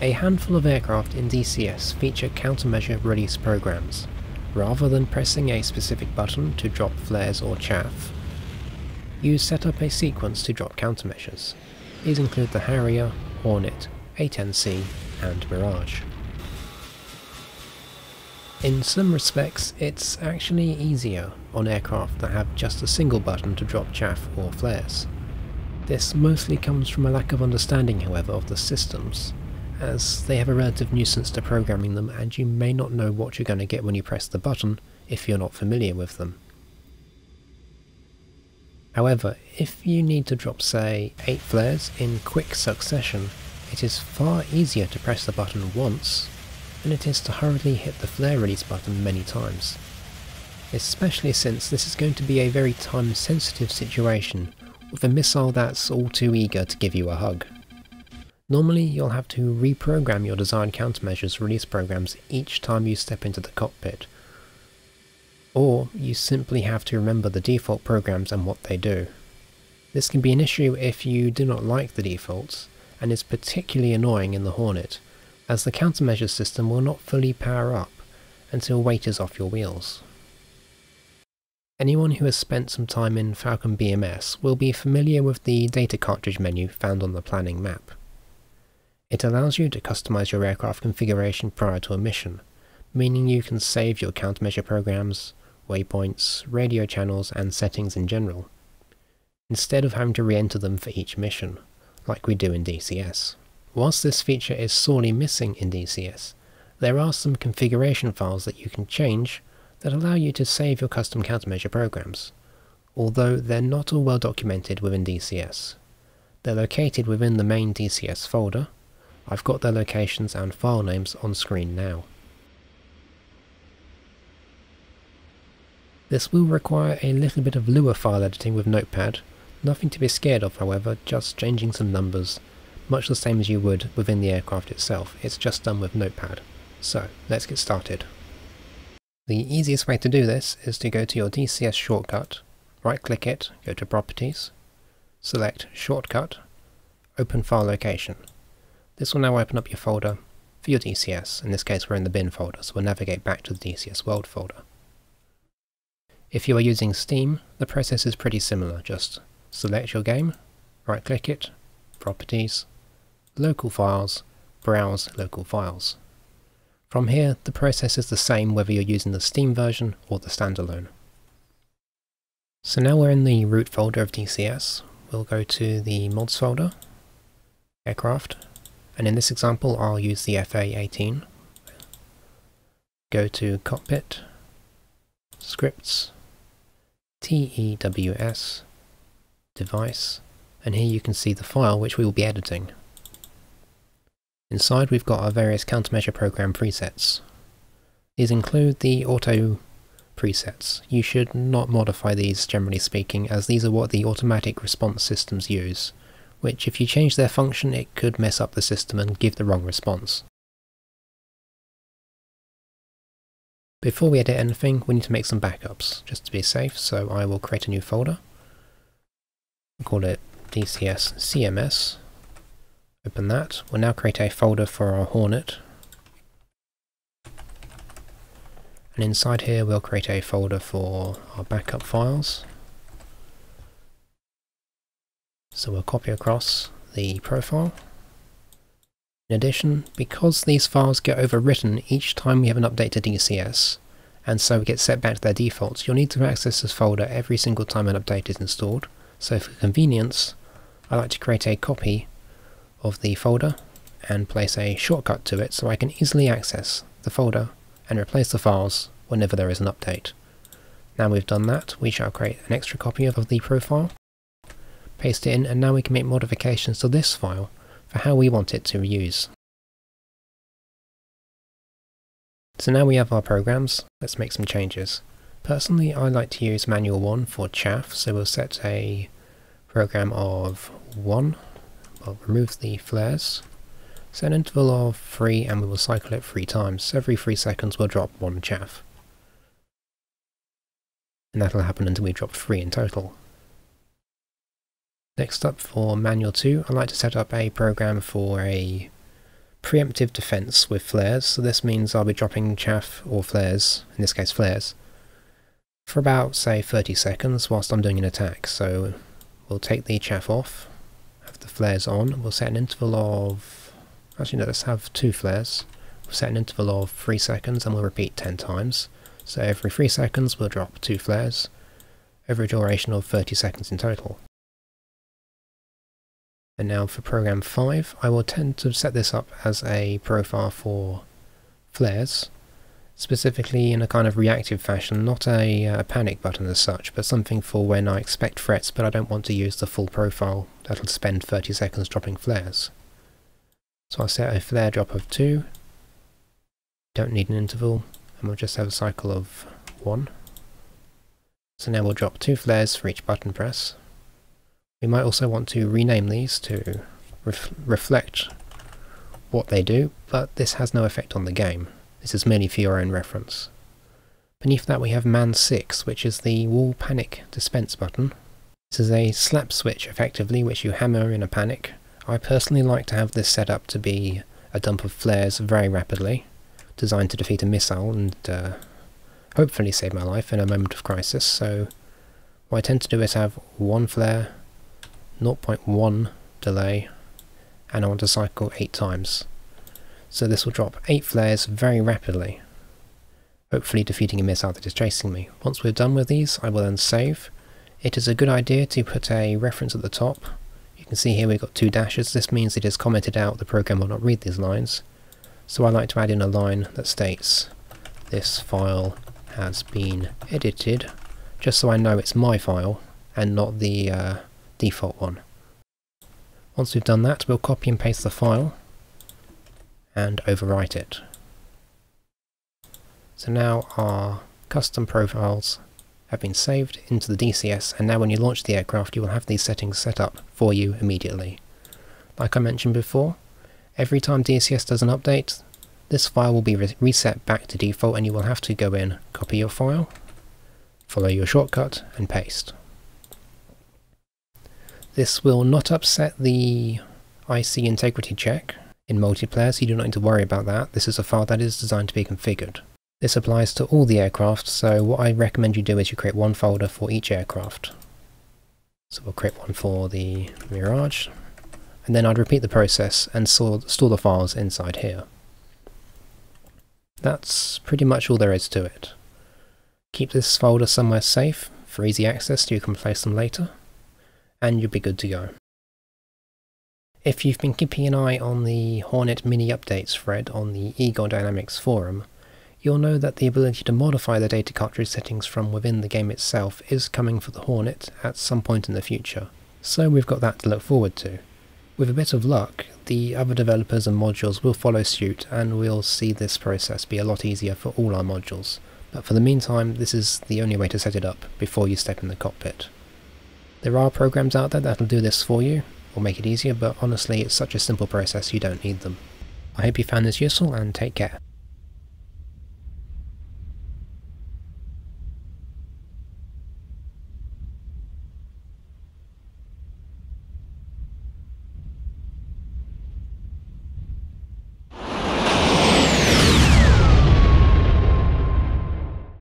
A handful of aircraft in DCS feature countermeasure release programs. Rather than pressing a specific button to drop flares or chaff, you set up a sequence to drop countermeasures. These include the Harrier, Hornet, A-10C and Mirage. In some respects, it's actually easier on aircraft that have just a single button to drop chaff or flares. This mostly comes from a lack of understanding, however, of the systems, as they have a relative nuisance to programming them and you may not know what you're going to get when you press the button if you're not familiar with them. However, if you need to drop say 8 flares in quick succession, it is far easier to press the button once than it is to hurriedly hit the flare release button many times. Especially since this is going to be a very time sensitive situation with a missile that's all too eager to give you a hug. Normally you'll have to reprogram your desired countermeasures release programs each time you step into the cockpit, or you simply have to remember the default programs and what they do. This can be an issue if you do not like the defaults, and is particularly annoying in the Hornet, as the countermeasure system will not fully power up until weight is off your wheels. Anyone who has spent some time in Falcon BMS will be familiar with the data cartridge menu found on the planning map. It allows you to customize your aircraft configuration prior to a mission, meaning you can save your countermeasure programs, waypoints, radio channels and settings in general, instead of having to re-enter them for each mission, like we do in DCS. Whilst this feature is sorely missing in DCS, there are some configuration files that you can change that allow you to save your custom countermeasure programs, although they're not all well documented within DCS. They're located within the main DCS folder. I've got their locations and file names on screen now. This will require a little bit of Lua file editing with Notepad, nothing to be scared of however, just changing some numbers much the same as you would within the aircraft itself, it's just done with Notepad. So, let's get started. The easiest way to do this is to go to your DCS shortcut, right click it, go to Properties, select Shortcut, Open File Location. This will now open up your folder for your DCS, in this case we're in the bin folder, so we'll navigate back to the DCS World folder. If you are using Steam, the process is pretty similar, just select your game, right click it, Properties, local files, browse local files. From here, the process is the same whether you're using the Steam version or the standalone. So now we're in the root folder of DCS. We'll go to the mods folder, aircraft, and in this example I'll use the FA-18. Go to cockpit, scripts, TEWS, device, and here you can see the file which we will be editing. Inside we've got our various countermeasure program presets. These include the auto presets. You should not modify these generally speaking as these are what the automatic response systems use, which if you change their function it could mess up the system and give the wrong response. Before we edit anything, we need to make some backups, just to be safe, so I will create a new folder. Call it DCS CMS, Open that. We'll now create a folder for our Hornet. And inside here we'll create a folder for our backup files. So we'll copy across the profile. In addition, because these files get overwritten each time we have an update to DCS, and so we get set back to their defaults, you'll need to access this folder every single time an update is installed. So for convenience, I like to create a copy of the folder and place a shortcut to it so I can easily access the folder and replace the files whenever there is an update. Now we've done that, we shall create an extra copy of the profile, paste it in, and now we can make modifications to this file for how we want it to use. So now we have our programs, let's make some changes. Personally, I like to use manual 1 for chaff, so we'll set a program of 1 I'll remove the flares. Set an interval of 3 and we will cycle it 3 times. so Every 3 seconds we'll drop 1 chaff. And that'll happen until we drop 3 in total. Next up for manual 2, I'd like to set up a program for a preemptive defense with flares, so this means I'll be dropping chaff or flares, in this case flares, for about, say, 30 seconds whilst I'm doing an attack. So we'll take the chaff off, have the flares on, we'll set an interval of... actually no, let's have two flares. We'll set an interval of 3 seconds and we'll repeat 10 times. So every 3 seconds we'll drop two flares, over a duration of 30 seconds in total. And now for program 5, I will tend to set this up as a profile for flares, specifically in a kind of reactive fashion, not a, a, panic button as such, but something for when I expect threats but I don't want to use the full profile that'll spend 30 seconds dropping flares. So I'll set a flare drop of 2, don't need an interval, and we'll just have a cycle of 1. So now we'll drop 2 flares for each button press. We might also want to rename these to ref reflect what they do, but this has no effect on the game. This is merely for your own reference. Beneath that we have Man 6, which is the wall panic dispense button. This is a slap switch, effectively, which you hammer in a panic. I personally like to have this set up to be a dump of flares very rapidly, designed to defeat a missile and uh, hopefully save my life in a moment of crisis, so what I tend to do is have one flare, 0.1 delay, and I want to cycle 8 times so this will drop 8 flares very rapidly, hopefully defeating a missile that is chasing me. Once we're done with these, I will then save. It is a good idea to put a reference at the top. You can see here we've got two dashes, this means it is commented out, the program will not read these lines. So I like to add in a line that states, this file has been edited, just so I know it's my file and not the uh, default one. Once we've done that, we'll copy and paste the file and overwrite it. So now our custom profiles have been saved into the DCS and now when you launch the aircraft you will have these settings set up for you immediately. Like I mentioned before, every time DCS does an update, this file will be re reset back to default and you will have to go in, copy your file, follow your shortcut and paste. This will not upset the IC integrity check in multiplayer, so you do not need to worry about that. This is a file that is designed to be configured. This applies to all the aircraft, so what I recommend you do is you create one folder for each aircraft. So we'll create one for the Mirage, and then I'd repeat the process and store, the files inside here. That's pretty much all there is to it. Keep this folder somewhere safe for easy access so you can place them later, and you'll be good to go. If you've been keeping an eye on the Hornet mini updates thread on the Eagle Dynamics forum, you'll know that the ability to modify the data cartridge settings from within the game itself is coming for the Hornet at some point in the future, so we've got that to look forward to. With a bit of luck, the other developers and modules will follow suit and we'll see this process be a lot easier for all our modules, but for the meantime this is the only way to set it up before you step in the cockpit. There are programs out there that'll do this for you, or make it easier, but honestly it's such a simple process you don't need them. I hope you found this useful and take care.